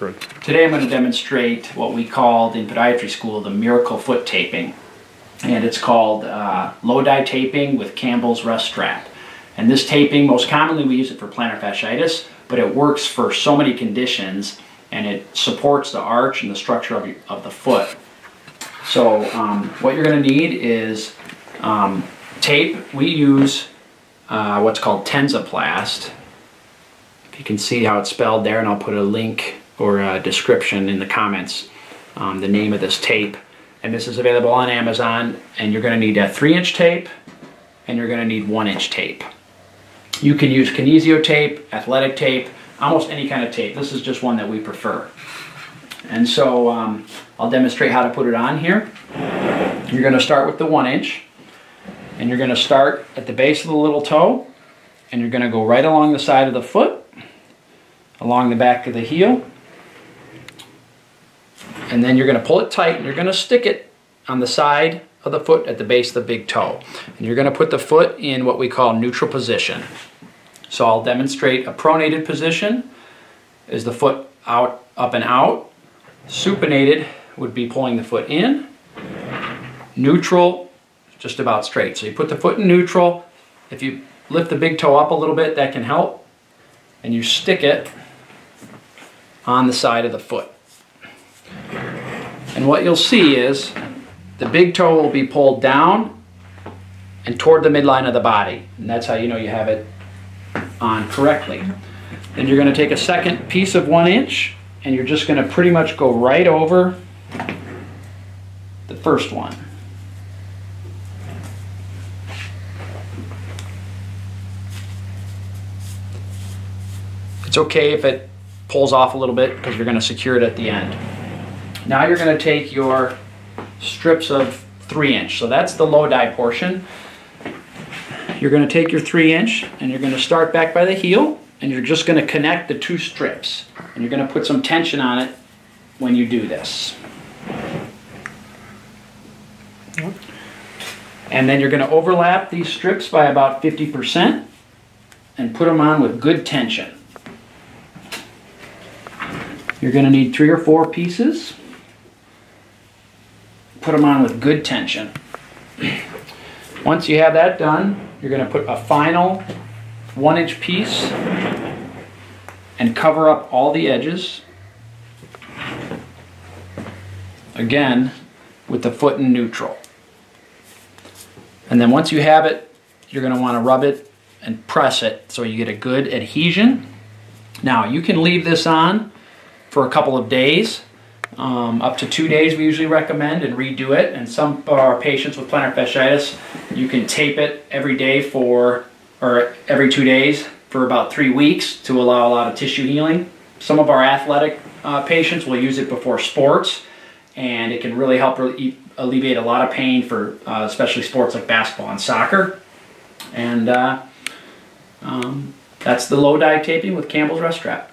Today I'm going to demonstrate what we called in podiatry school the miracle foot taping. And it's called uh, low-dye taping with Campbell's rest strap. And this taping, most commonly we use it for plantar fasciitis, but it works for so many conditions and it supports the arch and the structure of, of the foot. So um, what you're going to need is um, tape. We use uh, what's called Tensoplast. If you can see how it's spelled there, and I'll put a link or a description in the comments, um, the name of this tape. And this is available on Amazon, and you're going to need a 3-inch tape, and you're going to need 1-inch tape. You can use kinesio tape, athletic tape, almost any kind of tape. This is just one that we prefer. And so um, I'll demonstrate how to put it on here. You're going to start with the 1 inch, and you're going to start at the base of the little toe, and you're going to go right along the side of the foot, along the back of the heel, and then you're going to pull it tight and you're going to stick it on the side of the foot at the base of the big toe. And you're going to put the foot in what we call neutral position. So I'll demonstrate a pronated position is the foot out, up and out. Supinated would be pulling the foot in. Neutral, just about straight. So you put the foot in neutral. If you lift the big toe up a little bit, that can help. And you stick it on the side of the foot. And what you'll see is the big toe will be pulled down and toward the midline of the body. And that's how you know you have it on correctly. Then you're going to take a second piece of one inch and you're just going to pretty much go right over the first one. It's okay if it pulls off a little bit because you're going to secure it at the end. Now you're going to take your strips of 3 inch. So that's the low dye portion. You're going to take your 3 inch and you're going to start back by the heel and you're just going to connect the two strips. And you're going to put some tension on it when you do this. And then you're going to overlap these strips by about 50% and put them on with good tension. You're going to need three or four pieces put them on with good tension. Once you have that done, you're going to put a final one inch piece and cover up all the edges. Again, with the foot in neutral. And then once you have it, you're going to want to rub it and press it so you get a good adhesion. Now you can leave this on for a couple of days um, up to two days we usually recommend and redo it. And some of our patients with plantar fasciitis, you can tape it every day for, or every two days for about three weeks to allow a lot of tissue healing. Some of our athletic uh, patients will use it before sports and it can really help alleviate a lot of pain for uh, especially sports like basketball and soccer. And uh, um, that's the low dye taping with Campbell's Rest Strap.